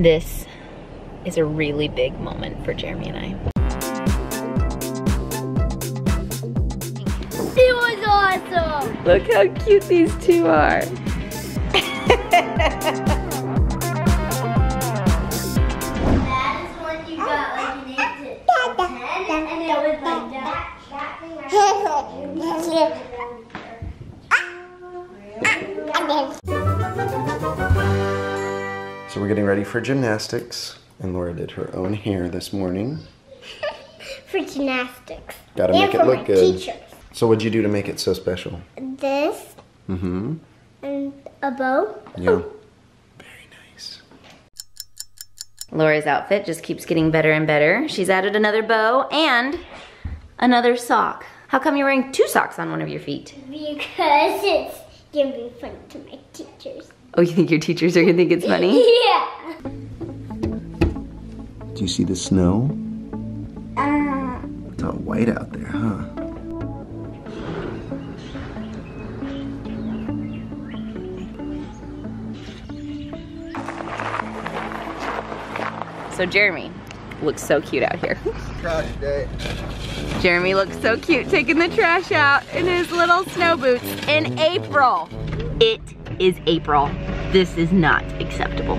This is a really big moment for Jeremy and I. It was awesome. Look how cute these two are. That is when you So we're getting ready for gymnastics, and Laura did her own hair this morning. For gymnastics. Gotta and make it look good. Teachers. So what'd you do to make it so special? This Mm-hmm. and a bow. Yeah. Very nice. Laura's outfit just keeps getting better and better. She's added another bow and another sock. How come you're wearing two socks on one of your feet? Because it's gonna be fun to my teachers. Oh, you think your teachers are gonna think it's funny? Yeah. Do you see the snow? Uh, It's all white out there, huh? So Jeremy looks so cute out here. Gosh, day. Jeremy looks so cute taking the trash out in his little snow boots in April. It is April. This is not acceptable.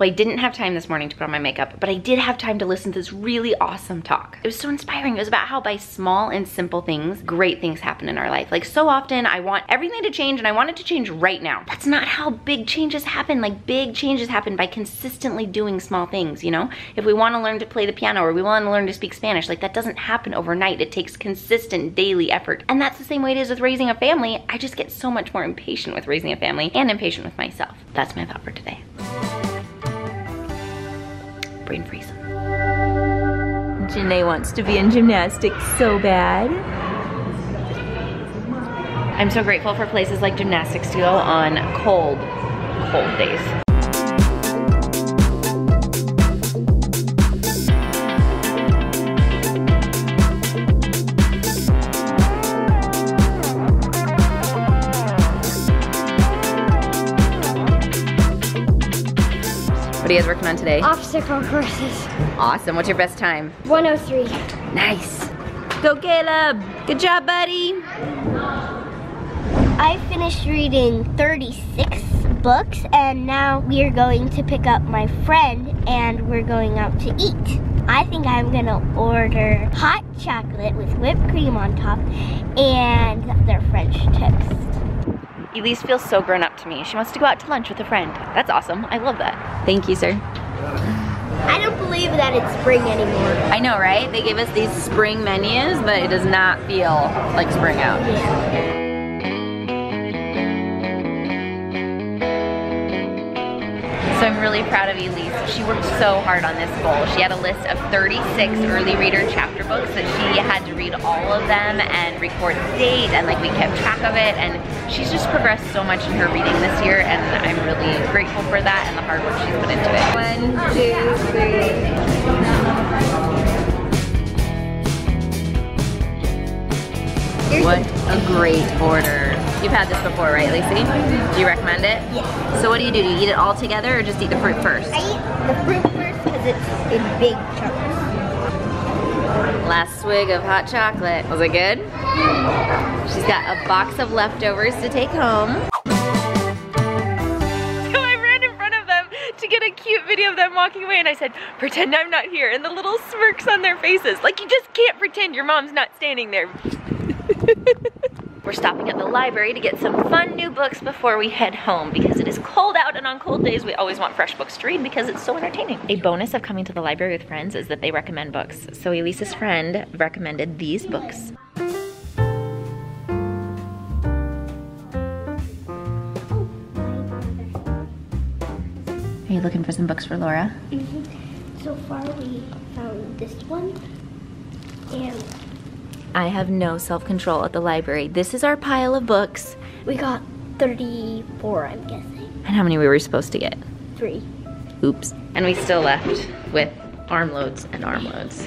Well, I didn't have time this morning to put on my makeup, but I did have time to listen to this really awesome talk. It was so inspiring. It was about how by small and simple things, great things happen in our life. Like so often I want everything to change and I want it to change right now. That's not how big changes happen. Like big changes happen by consistently doing small things, you know? If we want to learn to play the piano or we want to learn to speak Spanish, like that doesn't happen overnight. It takes consistent daily effort. And that's the same way it is with raising a family. I just get so much more impatient with raising a family and impatient with myself. That's my thought for today brain freeze. Janae wants to be in gymnastics so bad. I'm so grateful for places like gymnastics to go on cold, cold days. What are you guys working on today? obstacle courses. Awesome. What's your best time? 103. Nice. Go Caleb. Good job, buddy. I finished reading 36 books and now we are going to pick up my friend and we're going out to eat. I think I'm gonna order hot chocolate with whipped cream on top and their French toast. Elise feels so grown up to me. She wants to go out to lunch with a friend. That's awesome. I love that. Thank you, sir. I don't believe that it's spring anymore. I know, right? They gave us these spring menus, but it does not feel like spring out. Yeah. I'm really proud of Elise. She worked so hard on this goal. She had a list of 36 early reader chapter books that she had to read all of them and record the date and like we kept track of it and she's just progressed so much in her reading this year and I'm really grateful for that and the hard work she's put into it. One, two, three. What a great order. You've had this before, right, Lacey? Do you recommend it? Yes. So what do you do? Do you eat it all together or just eat the fruit first? I eat the fruit first because it's in big chunks. Last swig of hot chocolate. Was it good? She's got a box of leftovers to take home. So I ran in front of them to get a cute video of them walking away and I said, pretend I'm not here. And the little smirks on their faces. Like you just can't pretend your mom's not standing there. We're stopping at the library to get some fun new books before we head home because it is cold out and on cold days we always want fresh books to read because it's so entertaining. A bonus of coming to the library with friends is that they recommend books. So Elise's friend recommended these books. Are you looking for some books for Laura? Mm-hmm. So far we found this one and I have no self-control at the library. This is our pile of books. we got 34 I'm guessing. And how many were we were supposed to get? Three. Oops. And we still left with armloads and armloads.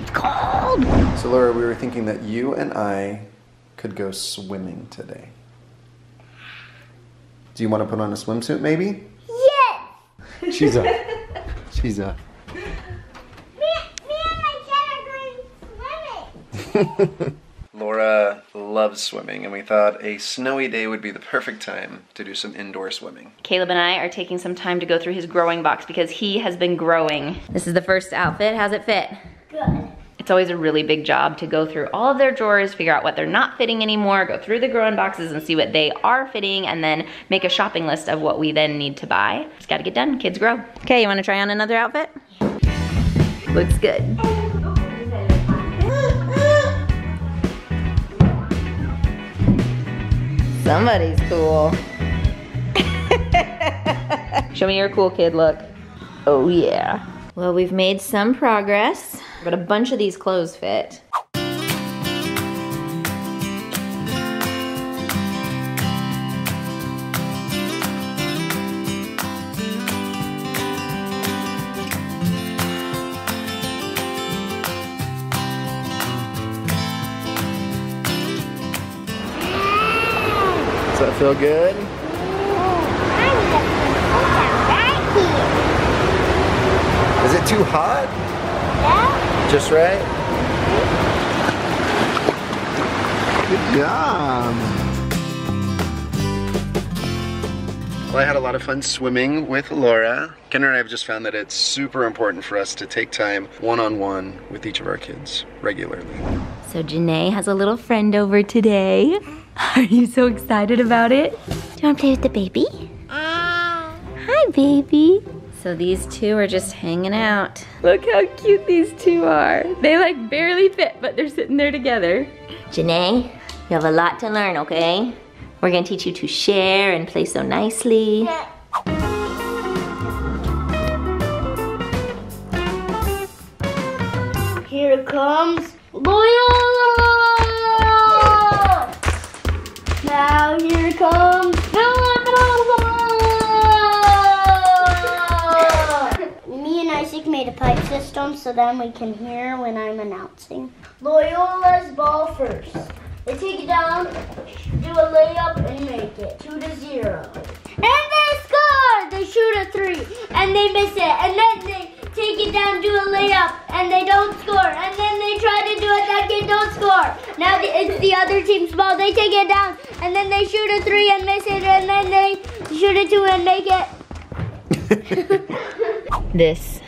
It's cold! So Laura, we were thinking that you and I could go swimming today. Do you want to put on a swimsuit maybe? Yes! She's up. She's up. Me, me and my cat are going swimming. Laura loves swimming, and we thought a snowy day would be the perfect time to do some indoor swimming. Caleb and I are taking some time to go through his growing box because he has been growing. This is the first outfit. How's it fit? Good. It's always a really big job to go through all of their drawers, figure out what they're not fitting anymore, go through the growing boxes and see what they are fitting, and then make a shopping list of what we then need to buy. Just gotta get done, kids grow. Okay, you wanna try on another outfit? Looks good. Somebody's cool. Show me your cool kid look. Oh yeah. Well, we've made some progress, but a bunch of these clothes fit. Does that feel good? Is it too hot? Just right? Good job. Well, I had a lot of fun swimming with Laura. Kendra and I have just found that it's super important for us to take time one-on-one -on -one with each of our kids regularly. So Janae has a little friend over today. Are you so excited about it? Do you wanna play with the baby? Hi, baby. So these two are just hanging out. Look how cute these two are. They like barely fit, but they're sitting there together. Janae, you have a lot to learn, okay? We're gonna teach you to share and play so nicely. Here comes Loyola! Now here comes! Me and Isaac made a pipe system so then we can hear when I'm announcing. Loyola's ball first. They take it down, do a layup, and make it. Two to zero. And they score! They shoot a three, and they miss it. And then they take it down, do a layup, and they don't score. And then they try to do it again, don't score. Now it's the other team's ball. They take it down, and then they shoot a three and miss it, and then they shoot a two and make it. This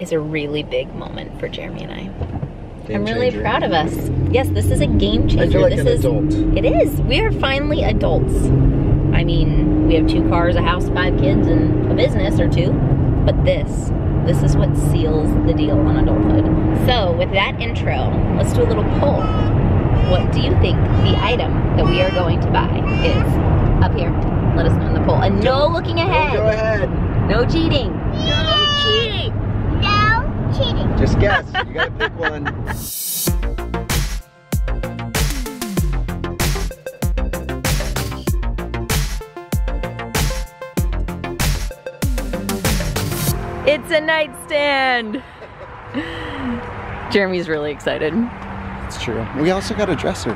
is a really big moment for Jeremy and I. I'm really proud of us. Yes, this is a game changer. I feel like this an is, adult. It is. We are finally adults. I mean, we have two cars, a house, five kids, and a business or two. But this, this is what seals the deal on adulthood. So, with that intro, let's do a little poll. What do you think the item that we are going to buy is? Up here. Let us know in the poll. And no looking ahead. Go ahead. No cheating. No cheating. No cheating. Just guess. You gotta pick one. It's a nightstand. Jeremy's really excited. It's true. We also got a dresser.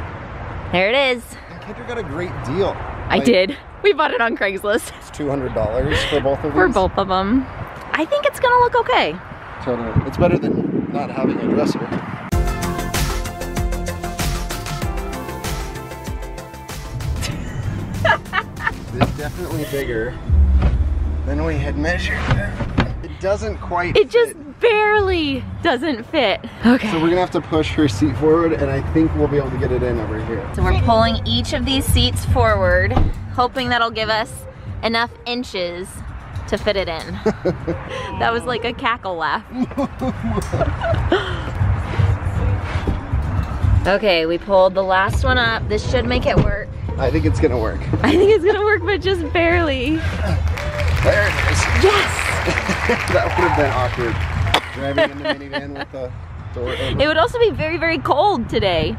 There it is. And Kendra got a great deal. I Like, did. We bought it on Craigslist It's $200 for both of these. for both of them. I think it's gonna look okay. Totally. It's better than not having a dresser. it's definitely bigger than we had measured. It doesn't quite It just fit. Barely doesn't fit. Okay. So we're gonna have to push her seat forward and I think we'll be able to get it in over here. So we're pulling each of these seats forward, hoping that'll give us enough inches to fit it in. that was like a cackle laugh. okay, we pulled the last one up. This should make it work. I think it's gonna work. I think it's gonna work, but just barely. There it is. Yes! that would have been awkward. Driving in the minivan with the door open. It would also be very, very cold today.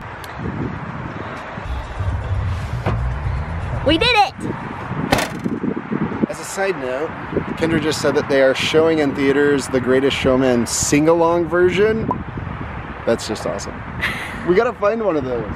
We did it! As a side note, Kendra just said that they are showing in theaters the Greatest Showman sing-along version. That's just awesome. We gotta find one of those.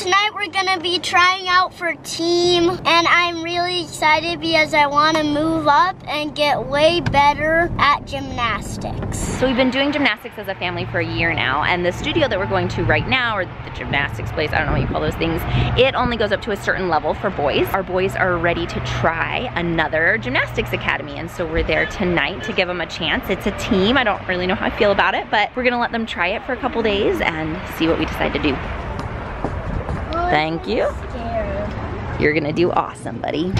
Tonight we're gonna be trying out for team and I'm really excited because I wanna move up and get way better at gymnastics. So we've been doing gymnastics as a family for a year now and the studio that we're going to right now or the gymnastics place, I don't know what you call those things, it only goes up to a certain level for boys. Our boys are ready to try another gymnastics academy and so we're there tonight to give them a chance. It's a team, I don't really know how I feel about it, but we're gonna let them try it for a couple days and see what we decide to do. Thank you. You're gonna do awesome, buddy.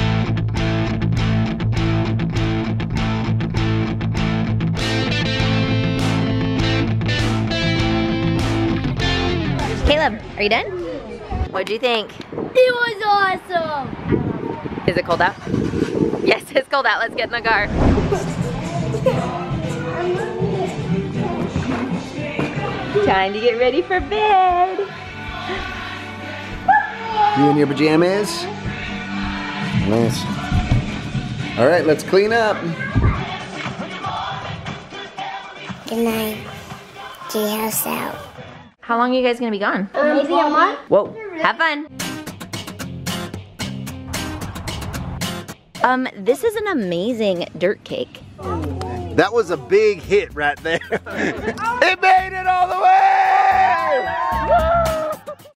Caleb, are you done? What'd you think? It was awesome! Is it cold out? Yes, it's cold out. Let's get in the car. Time to get ready for bed. You in your pajamas? Nice. All right, let's clean up. Good night. J House out. How long are you guys gonna be gone? Maybe a month? Whoa, have fun. Um, this is an amazing dirt cake. That was a big hit right there. it made it all the way!